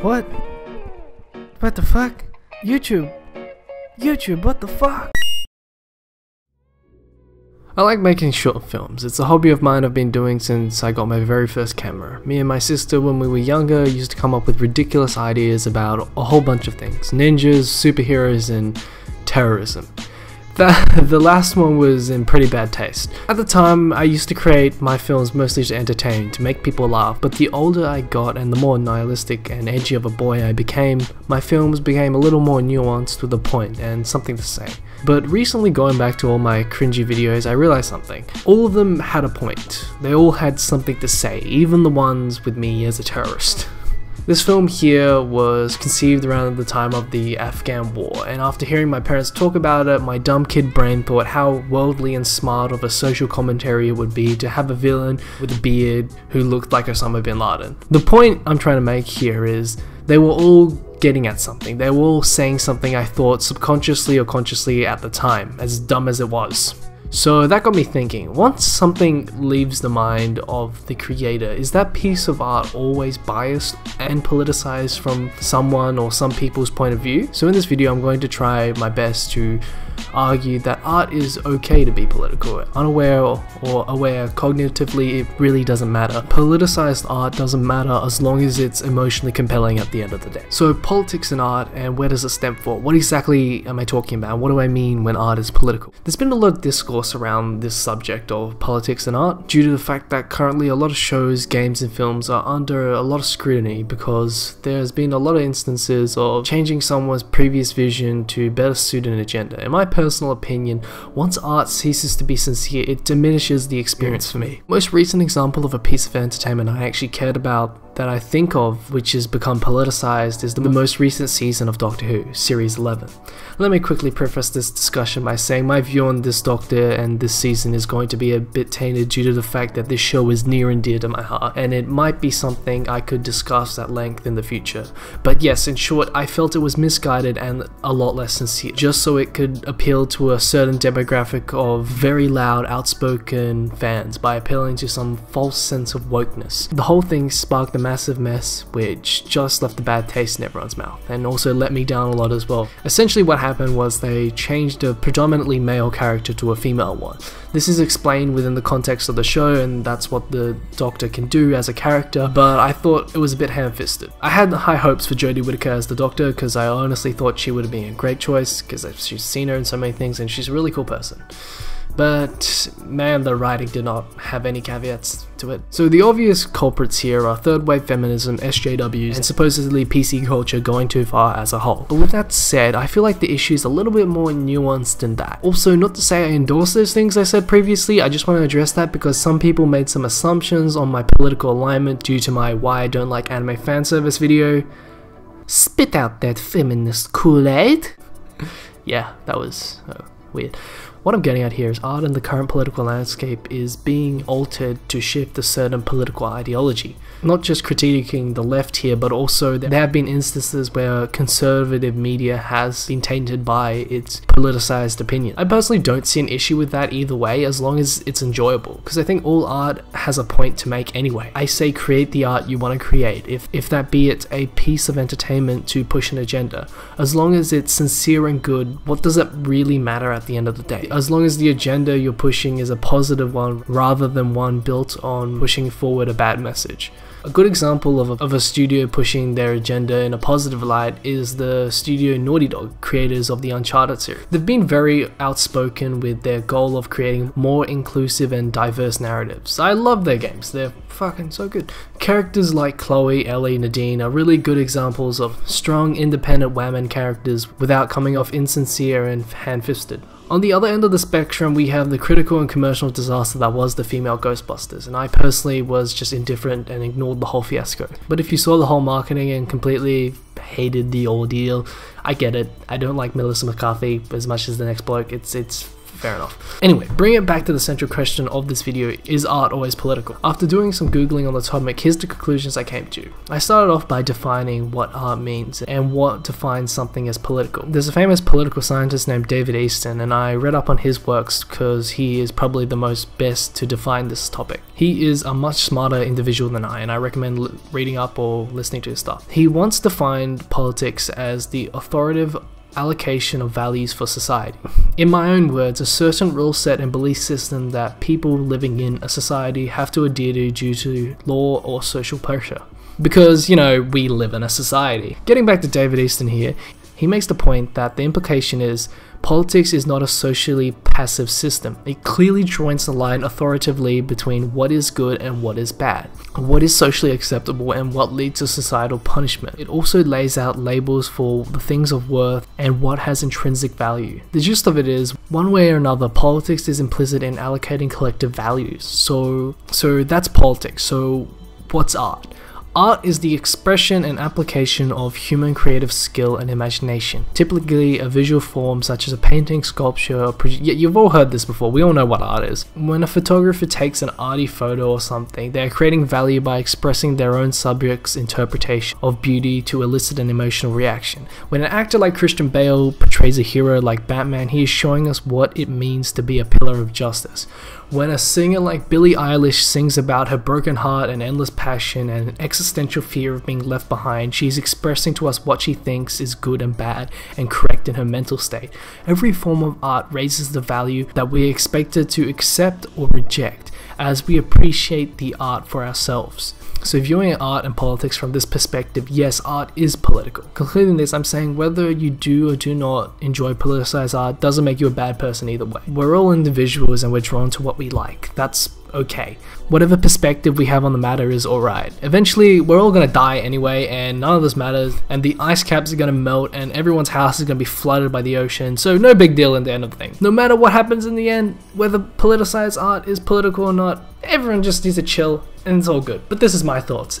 What? What the fuck? YouTube. YouTube, what the fuck? I like making short films. It's a hobby of mine I've been doing since I got my very first camera. Me and my sister, when we were younger, used to come up with ridiculous ideas about a whole bunch of things ninjas, superheroes, and terrorism. That, the last one was in pretty bad taste. At the time, I used to create my films mostly to entertain, to make people laugh, but the older I got and the more nihilistic and edgy of a boy I became, my films became a little more nuanced with a point and something to say. But recently going back to all my cringy videos, I realized something. All of them had a point. They all had something to say, even the ones with me as a terrorist. This film here was conceived around the time of the Afghan war, and after hearing my parents talk about it, my dumb kid brain thought how worldly and smart of a social commentary it would be to have a villain with a beard who looked like Osama bin Laden. The point I'm trying to make here is they were all getting at something. They were all saying something I thought subconsciously or consciously at the time, as dumb as it was. So that got me thinking, once something leaves the mind of the creator, is that piece of art always biased and politicized from someone or some people's point of view? So in this video I'm going to try my best to argue that art is okay to be political. Unaware or, aware cognitively, it really doesn't matter. Politicized art doesn't matter as long as it's emotionally compelling at the end of the day. So politics and art, and where does it stem for? What exactly am I talking about? What do I mean when art is political? There's been a lot of discourse around this subject of politics and art due to the fact that currently a lot of shows, games, and films are under a lot of scrutiny because there's been a lot of instances of changing someone's previous vision to better suit an agenda. In my personal opinion, once art ceases to be sincere, it diminishes the experience for me. Most recent example of a piece of entertainment I actually cared about that I think of which has become politicized is the most recent season of Doctor Who, Series 11. Let me quickly preface this discussion by saying my view on this Doctor and this season is going to be a bit tainted due to the fact that this show is near and dear to my heart, and it might be something I could discuss at length in the future. But yes, in short, I felt it was misguided and a lot less sincere, just so it could appeal to a certain demographic of very loud, outspoken fans by appealing to some false sense of wokeness. The whole thing sparked a massive mess which just left a bad taste in everyone's mouth and also let me down a lot as well. Essentially what happened was they changed a predominantly male character to a female one. This is explained within the context of the show and that's what the Doctor can do as a character, but I thought it was a bit ham-fisted. I had high hopes for Jodie Whittaker as the Doctor because I honestly thought she would have been a great choice because she's seen her in so many things and she's a really cool person but man, the writing did not have any caveats to it. So the obvious culprits here are third wave feminism, SJWs, and supposedly PC culture going too far as a whole. But with that said, I feel like the issue is a little bit more nuanced than that. Also, not to say I endorse those things I said previously, I just want to address that because some people made some assumptions on my political alignment due to my why I don't like anime fan service video. Spit out that feminist Kool-Aid. yeah, that was uh, weird. What I'm getting at here is art in the current political landscape is being altered to shift a certain political ideology. Not just critiquing the left here, but also there have been instances where conservative media has been tainted by its politicized opinion. I personally don't see an issue with that either way as long as it's enjoyable, because I think all art has a point to make anyway. I say create the art you want to create, if, if that be it a piece of entertainment to push an agenda. As long as it's sincere and good, what does it really matter at the end of the day? As long as the agenda you're pushing is a positive one rather than one built on pushing forward a bad message. A good example of a, of a studio pushing their agenda in a positive light is the studio Naughty Dog, creators of the Uncharted series. They've been very outspoken with their goal of creating more inclusive and diverse narratives. I love their games, they're fucking so good. Characters like Chloe, Ellie, Nadine are really good examples of strong, independent women characters without coming off insincere and hand-fisted. On the other end of the spectrum, we have the critical and commercial disaster that was the female Ghostbusters, and I personally was just indifferent and ignored the whole fiasco. But if you saw the whole marketing and completely hated the ordeal, I get it. I don't like Melissa McCarthy as much as the next bloke. It's it's fair enough. Anyway, bring it back to the central question of this video, is art always political? After doing some googling on the topic, here's the conclusions I came to. I started off by defining what art means and what defines something as political. There's a famous political scientist named David Easton and I read up on his works because he is probably the most best to define this topic. He is a much smarter individual than I and I recommend reading up or listening to his stuff. He once defined politics as the authoritative allocation of values for society. In my own words, a certain rule set and belief system that people living in a society have to adhere to due to law or social pressure. Because, you know, we live in a society. Getting back to David Easton here, he makes the point that the implication is Politics is not a socially passive system. It clearly joins the line authoritatively between what is good and what is bad, what is socially acceptable and what leads to societal punishment. It also lays out labels for the things of worth and what has intrinsic value. The gist of it is, one way or another, politics is implicit in allocating collective values. So, so that's politics. So, what's art? Art is the expression and application of human creative skill and imagination, typically a visual form such as a painting, sculpture, or proje- you've all heard this before, we all know what art is. When a photographer takes an arty photo or something, they are creating value by expressing their own subject's interpretation of beauty to elicit an emotional reaction. When an actor like Christian Bale portrays a hero like Batman, he is showing us what it means to be a pillar of justice. When a singer like Billie Eilish sings about her broken heart and endless passion and an existential fear of being left behind, she is expressing to us what she thinks is good and bad and correct in her mental state. Every form of art raises the value that we are expected to accept or reject as we appreciate the art for ourselves. So viewing art and politics from this perspective, yes, art is political. Concluding this, I'm saying whether you do or do not enjoy politicized art doesn't make you a bad person either way. We're all individuals and we're drawn to what we like. That's okay. Whatever perspective we have on the matter is alright. Eventually, we're all gonna die anyway, and none of this matters, and the ice caps are gonna melt, and everyone's house is gonna be flooded by the ocean, so no big deal in the end of the thing. No matter what happens in the end, whether politicized art is political or not, everyone just needs to chill, and it's all good. But this is my thoughts.